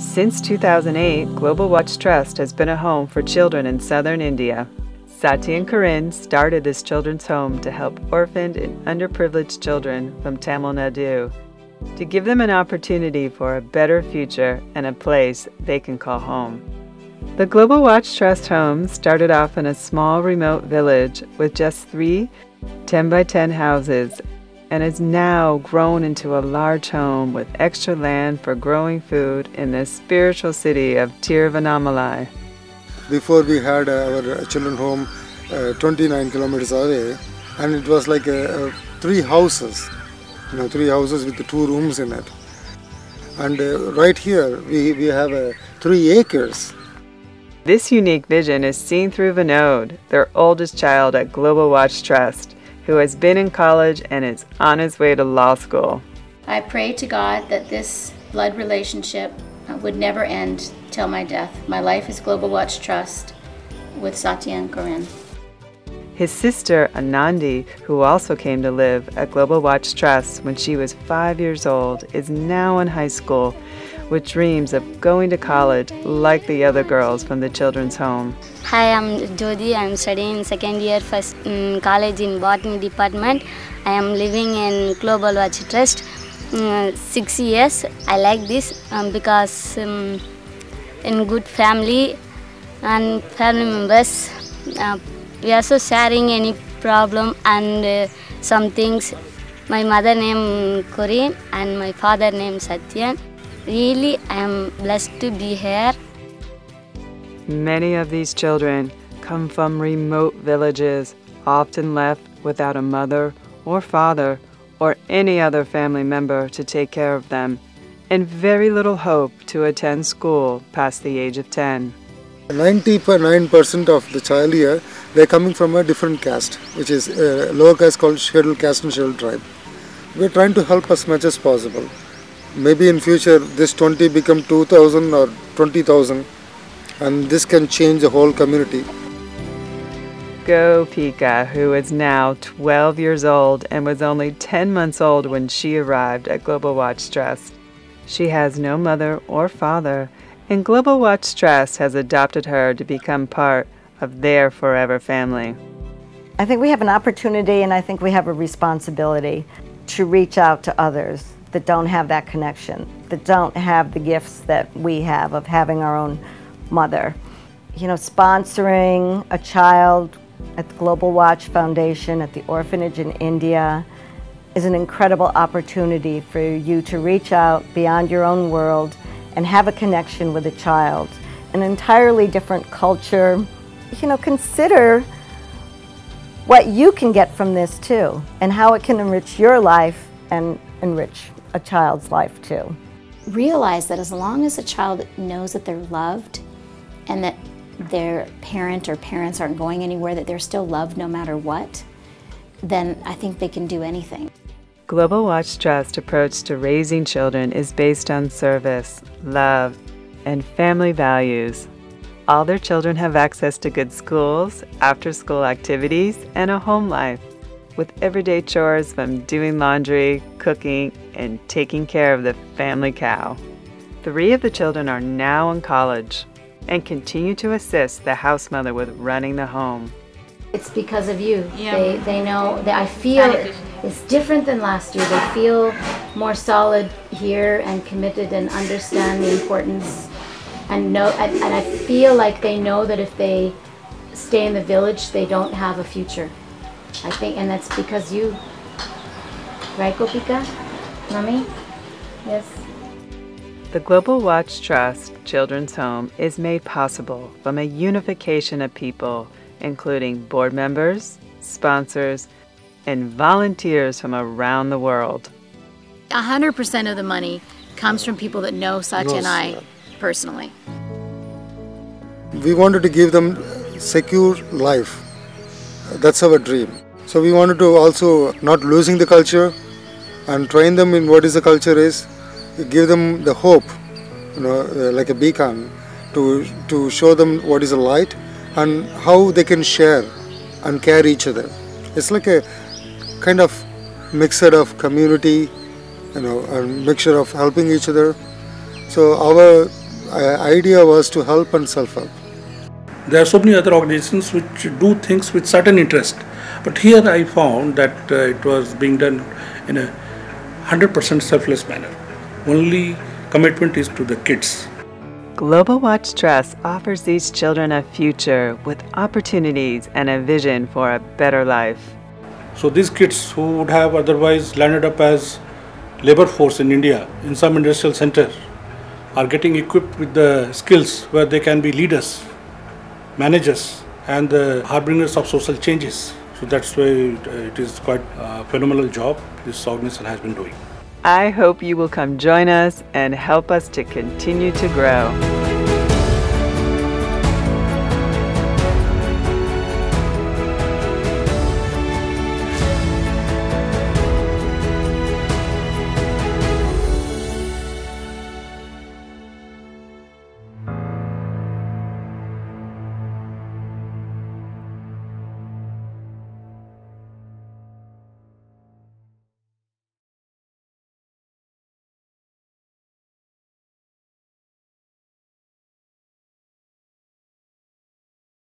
Since 2008, Global Watch Trust has been a home for children in southern India. Sati and Corrine started this children's home to help orphaned and underprivileged children from Tamil Nadu, to give them an opportunity for a better future and a place they can call home. The Global Watch Trust home started off in a small remote village with just three 10 by 10 houses and has now grown into a large home with extra land for growing food in the spiritual city of Tiruvannamalai. Before we had our children home uh, 29 kilometers away and it was like a, a three houses, you know, three houses with the two rooms in it. And uh, right here we, we have uh, three acres. This unique vision is seen through Vinod, their oldest child at Global Watch Trust who has been in college and is on his way to law school. I pray to God that this blood relationship uh, would never end till my death. My life is Global Watch Trust with Satya and Corrine. His sister, Anandi, who also came to live at Global Watch Trust when she was five years old, is now in high school with dreams of going to college like the other girls from the children's home. Hi, I'm Jodi. I'm studying second year first in college in botany department. I am living in Global Watch Trust. Um, six years. I like this um, because um, in good family and family members, uh, we are also sharing any problem and uh, some things. My mother name Corrine and my father name Satyan. Really, I am blessed to be here. Many of these children come from remote villages, often left without a mother or father or any other family member to take care of them, and very little hope to attend school past the age of 10. 99% of the child here, they're coming from a different caste, which is a lower caste called scheduled caste and scheduled tribe. We're trying to help as much as possible maybe in future this 20 become 2000 or 20000 and this can change the whole community Gopika, who is now 12 years old and was only 10 months old when she arrived at Global Watch Trust. She has no mother or father, and Global Watch Trust has adopted her to become part of their forever family. I think we have an opportunity and I think we have a responsibility to reach out to others that don't have that connection, that don't have the gifts that we have of having our own mother. You know, sponsoring a child at the Global Watch Foundation at the orphanage in India is an incredible opportunity for you to reach out beyond your own world and have a connection with a child. An entirely different culture. You know, consider what you can get from this too and how it can enrich your life and enrich a child's life too. Realize that as long as a child knows that they're loved and that their parent or parents aren't going anywhere, that they're still loved no matter what, then I think they can do anything. Global Watch Trust approach to raising children is based on service, love, and family values. All their children have access to good schools, after school activities, and a home life with everyday chores from doing laundry, cooking, and taking care of the family cow. Three of the children are now in college and continue to assist the house mother with running the home. It's because of you. Yeah. They, they know that I feel it's different than last year. They feel more solid here and committed and understand the importance and know and, and I feel like they know that if they stay in the village they don't have a future. I think, and that's because you, right, Gopika? Mommy? Yes. The Global Watch Trust Children's Home is made possible from a unification of people, including board members, sponsors, and volunteers from around the world. 100% of the money comes from people that know Satya and I personally. We wanted to give them secure life that's our dream. So we wanted to also not losing the culture and train them in what is the culture is, give them the hope, you know, uh, like a beacon, to to show them what is a light and how they can share and care each other. It's like a kind of mixture of community, you know, a mixture of helping each other. So our uh, idea was to help and self-help. There are so many other organizations which do things with certain interest, but here I found that uh, it was being done in a 100% selfless manner. Only commitment is to the kids. Global Watch Trust offers these children a future with opportunities and a vision for a better life. So these kids who would have otherwise landed up as labor force in India in some industrial center are getting equipped with the skills where they can be leaders, managers and the harbingers of social changes. So that's why it uh, is quite a phenomenal job this organization has been doing. I hope you will come join us and help us to continue to grow.